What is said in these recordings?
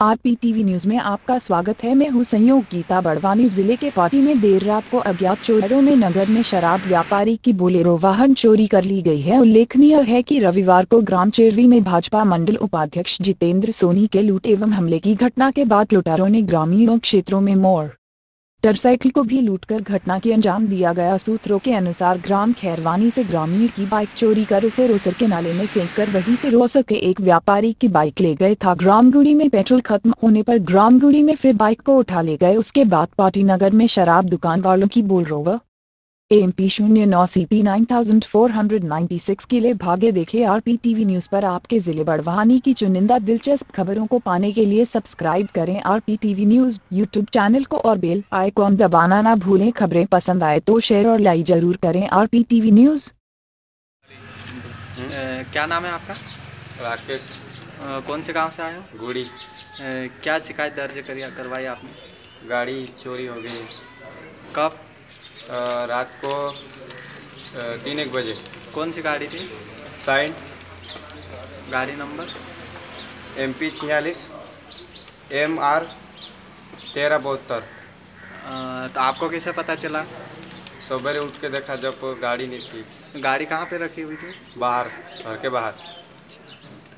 आरपीटीवी news में आपका स्वागत है। मैं हूँ संयोग गीता बड़वानी। ज़िले के पाटी में देर रात को अज्ञात चोरों में नगर में शराब व्यापारी की बोलेरो वाहन चोरी कर ली गई है। उल्लेखनीय है कि रविवार को ग्राम चेरवी में भाजपा मंडल उपाध्यक्ष जितेंद्र सोनी के लूट एवं हमले की घटना के बाद लुटारों ने ग्रामीणों क्षेत्रों में मोड़ मोटरसाइकिल को भी लूटकर घटना के अंजाम दिया गया। सूत्रों के अनुसार ग्राम खैरवानी से ग्रामीण की बाइक चोरी कर उसे रोसर के नाले में फेंक कर वहीं से रोसर के एक व्यापारी की बाइक ले गए था। ग्रामगुड़ी में पेट्रोल खत्म होने पर ग्रामगुड़ी में फिर बाइक को उठा ले गए। उसके बाद पाटी नगर में शराब दुकान वालों की बोल रोवर एम पी शून्य नौ C P nine thousand four hundred ninety six के लिए भागे देखे आर पी टीवी न्यूज़ पर आपके ज़िले बड़वानी की चुनिंदा दिलचस्प खबरों को पाने के लिए सब्सक्राइब करें R P TV news YouTube channel को और बेल आइकॉन दबाना ना भूलें। खबरें पसंद आए तो शेयर और लाइक ज़रूर करें आर पी टीवी न्यूज़ क्या नाम है आपका? राकेश। कौन से गाँव से आए हो? गुड़ी। क्या शिकायत दर्ज करवाई आपने? गाड़ी चोरी हो गई। कब? रात को तीन एक बजे। कौन सी गाड़ी थी? साइन गाड़ी नंबर? एम पी छियालीस एम आर तेरह बहत्तर। तो आपको कैसे पता चला? सवेरे उठ के देखा जब गाड़ी नहीं थी। गाड़ी कहाँ पे रखी हुई थी? बाहर घर के बाहर।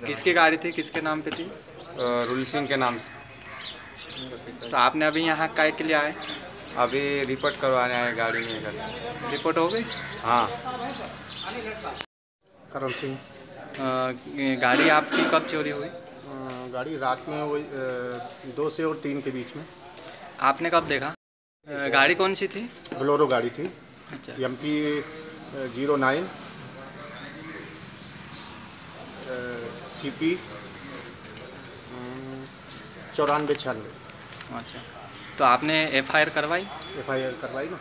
किसकी गाड़ी थी? किसके नाम पे थी? रुल सिंह के नाम से। तो आपने अभी यहाँ काय के लिए आए? अभी रिपोर्ट करवाने आए गाड़ी में कर रिपोर्ट हो गई? हाँ। करण सिंह। गाड़ी आपकी कब चोरी हुई? गाड़ी रात में वही अ, दो से और तीन के बीच में। आपने कब देखा? गाड़ी कौन सी थी? बोलोरो गाड़ी थी। अच्छा। M P zero nine C P चौरानवे छियानवे। अच्छा। तो आपने एफ़ आई आर करवाई? एफ़ करवाई ना?